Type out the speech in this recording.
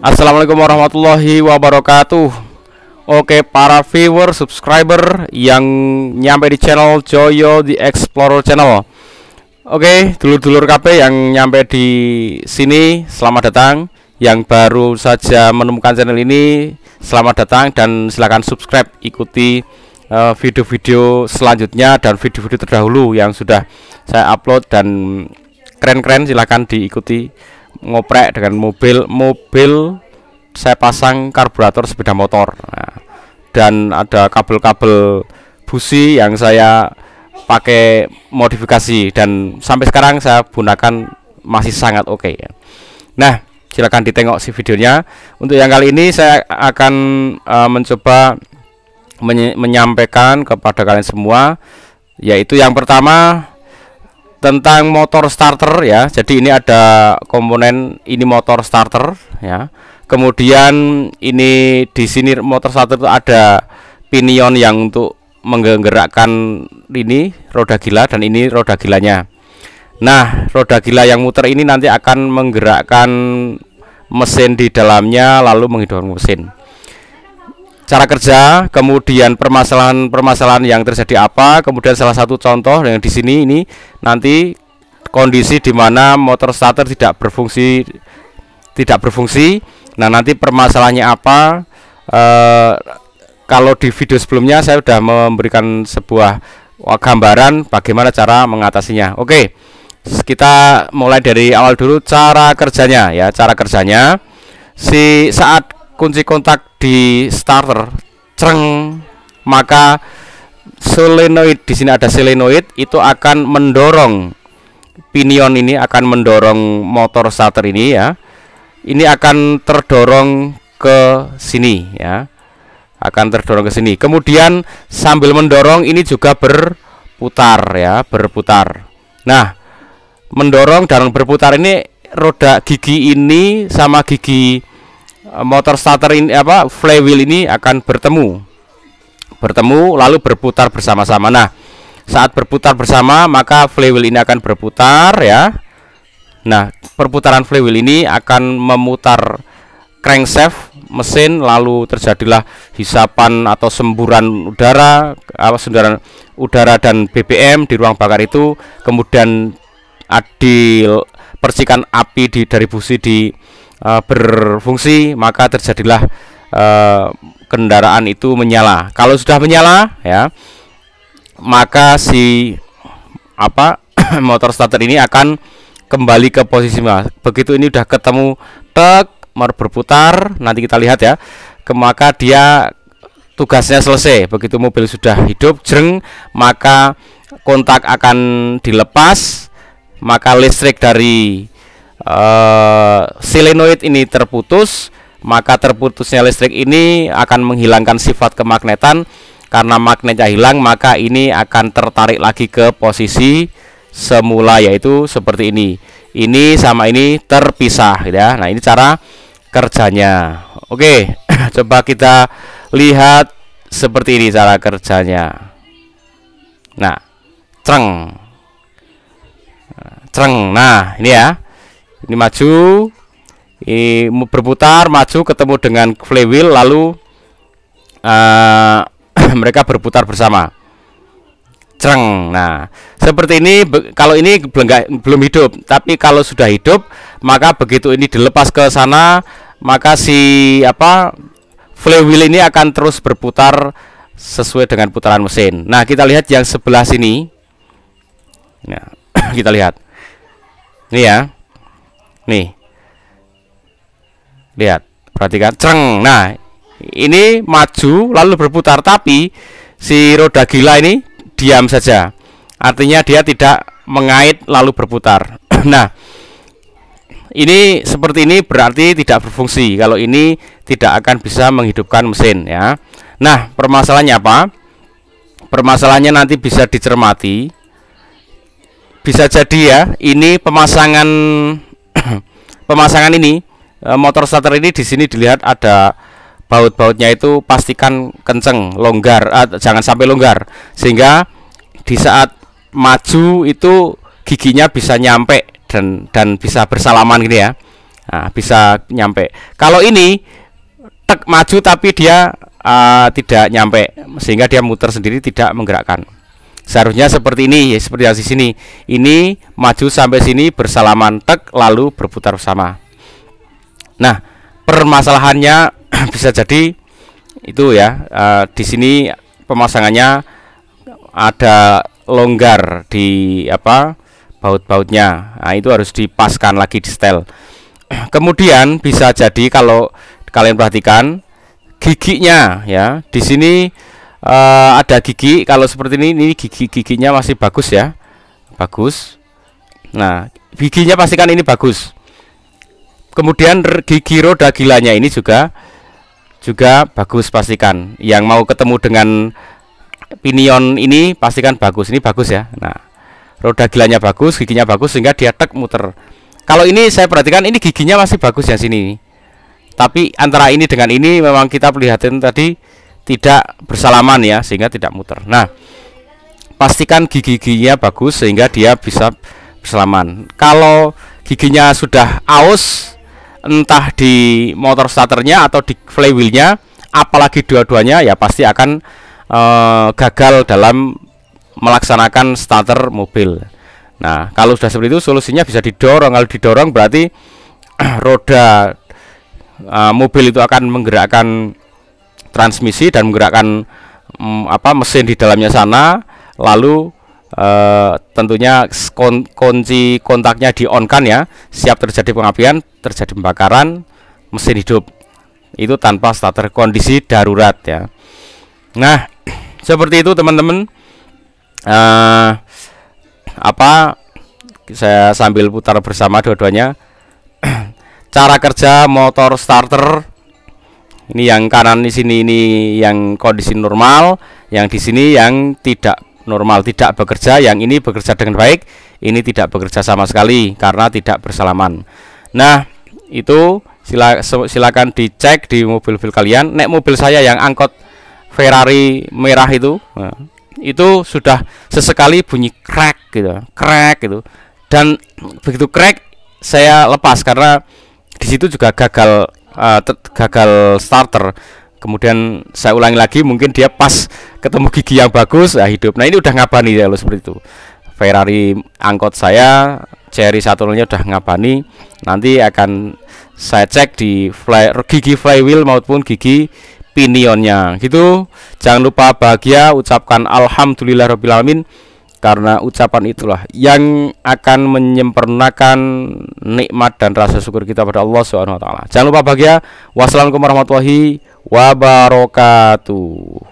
Assalamualaikum warahmatullahi wabarakatuh. Oke para viewer, subscriber yang nyampe di channel Joyo The Explorer channel. Oke, dulur-dulur KB yang nyampe di sini Selamat datang. Yang baru saja menemukan channel ini Selamat datang dan silahkan subscribe Ikuti eh, video-video uh, selanjutnya dan video-video terdahulu yang sudah saya upload dan keren-keren silahkan diikuti ngoprek dengan mobil mobil saya pasang karburator sepeda motor nah, dan ada kabel-kabel busi yang saya pakai modifikasi dan sampai sekarang saya gunakan masih sangat oke okay, ya. Nah, silakan ditengok si videonya. Untuk yang kali ini saya akan uh, mencoba menyampaikan kepada kalian semua yaitu yang pertama tentang motor starter ya. Jadi ini ada komponen ini motor starter ya. Kemudian ini di sini motor starter itu ada pinion yang untuk menggerakkan ini roda gila dan ini roda gilanya. Nah, roda gila yang muter ini nanti akan menggerakkan mesin di dalamnya lalu menghidupkan mesin cara kerja, kemudian permasalahan-permasalahan yang terjadi apa, kemudian salah satu contoh yang di sini ini nanti kondisi di mana motor starter tidak berfungsi tidak berfungsi. Nah, nanti permasalahannya apa? E, kalau di video sebelumnya saya sudah memberikan sebuah gambaran bagaimana cara mengatasinya. Oke. Kita mulai dari awal dulu cara kerjanya ya. Cara kerjanya si saat kunci kontak di starter cereng maka solenoid di sini ada solenoid itu akan mendorong pinion ini akan mendorong motor starter ini ya. Ini akan terdorong ke sini ya. Akan terdorong ke sini. Kemudian sambil mendorong ini juga berputar ya berputar. Nah mendorong dan berputar ini roda gigi ini sama gigi motor starter ini apa flywheel ini akan bertemu. Bertemu lalu berputar bersama-sama. Nah saat berputar bersama maka flywheel ini akan berputar ya. Nah perputaran flywheel ini akan memutar crankshaft mesin lalu terjadilah hisapan atau semburan udara apa semburan udara dan BBM di ruang bakar itu. Kemudian adil percikan api di dari busi di uh, berfungsi maka terjadilah uh, kendaraan itu menyala. Kalau sudah menyala ya maka si apa motor starter ini akan kembali ke posisi. Begitu ini udah ketemu tek berputar, nanti kita lihat ya. Ke, maka dia tugasnya selesai. Begitu mobil sudah hidup, jeng, maka kontak akan dilepas, maka listrik dari uh, ini terputus, maka terputusnya listrik ini akan menghilangkan sifat kemagnetan. Karena magnetnya hilang, maka ini akan tertarik lagi ke posisi semula yaitu seperti ini. Ini sama ini terpisah ya. Nah, ini cara kerjanya. Oke, coba kita lihat seperti ini cara kerjanya. Nah, cereng. Cereng. Nah, ini ya ini maju. Ini berputar maju ketemu dengan flywheel lalu uh, mereka berputar bersama. Cereng. Nah seperti ini kalau ini belum belum hidup. Tapi kalau sudah hidup maka begitu ini dilepas ke sana maka si apa flywheel ini akan terus berputar sesuai dengan putaran mesin. Nah kita lihat yang sebelah sini. Nah kita lihat. Ini ya Nih. Lihat, perhatikan, cereng. Nah, ini maju lalu berputar tapi si roda gila ini diam saja. Artinya dia tidak mengait lalu berputar. nah, ini seperti ini berarti tidak berfungsi. Kalau ini tidak akan bisa menghidupkan mesin ya. Nah, permasalahannya apa? Permasalahannya nanti bisa dicermati. Bisa jadi ya, ini pemasangan pemasangan ini eh, motor starter ini di sini dilihat ada baut-bautnya itu pastikan kenceng, longgar, uh, jangan sampai longgar. Sehingga di saat maju itu giginya bisa nyampe dan dan bisa bersalaman gini ya. nah, bisa nyampe. Kalau ini tek maju tapi dia uh, tidak nyampe sehingga dia muter sendiri tidak menggerakkan seharusnya seperti ini ya seperti di sini. Ini maju sampai sini bersalaman tek lalu berputar bersama. Nah permasalahannya bisa jadi itu ya uh, di sini pemasangannya ada longgar di apa baut-bautnya. Nah itu harus dipaskan lagi di setel. Kemudian bisa jadi kalau kalian perhatikan giginya ya di sini uh, ada gigi. Kalau seperti ini ini gigi giginya masih bagus ya. Bagus. Nah giginya pastikan ini bagus. Kemudian gigi roda gilanya ini juga juga bagus pastikan. Yang mau ketemu dengan pinion ini pastikan bagus. Ini bagus ya. Nah roda gilanya bagus giginya bagus sehingga dia tek muter. Kalau ini saya perhatikan ini giginya masih bagus ya sini. Tapi antara ini dengan ini memang kita perlihatin tadi tidak bersalaman ya sehingga tidak muter. Nah pastikan gigi-giginya bagus sehingga dia bisa bersalaman. Kalau giginya sudah aus entah di motor starternya atau di flywheelnya apalagi dua-duanya ya pasti akan uh, gagal dalam melaksanakan starter mobil. Nah kalau sudah seperti itu solusinya bisa didorong. Kalau didorong berarti roda uh, mobil itu akan menggerakkan transmisi dan menggerakkan um, apa mesin di dalamnya sana. Lalu uh, tentunya kunci kontaknya di on kan ya. Siap terjadi pengapian terjadi pembakaran mesin hidup. Itu tanpa starter kondisi darurat ya. Nah seperti itu teman-teman. Uh, apa saya sambil putar bersama dua-duanya. Cara kerja motor starter ini yang kanan di sini ini yang kondisi normal yang di sini yang tidak normal tidak bekerja yang ini bekerja dengan baik ini tidak bekerja sama sekali karena tidak bersalaman. Nah itu sila, silakan dicek di mobil-mobil kalian. Nek mobil saya yang angkot Ferrari merah itu nah, itu sudah sesekali bunyi crack gitu crack gitu. Dan begitu crack saya lepas karena di situ juga gagal uh, gagal starter. Kemudian saya ulangi lagi mungkin dia pas ketemu gigi yang bagus ya hidup. Nah ini udah ngabani ya lo seperti itu. Ferrari angkot saya Cherry satu nya udah ngabani. Nanti akan saya cek di fly, gigi flywheel maupun gigi pinionnya. Gitu. Jangan lupa bahagia ucapkan alhamdulillah alamin karena ucapan itulah yang akan menyempurnakan nikmat dan rasa syukur kita pada Allah Subhanahu wa taala. Jangan lupa bahagia. Wassalamualaikum warahmatullahi wabarakatuh.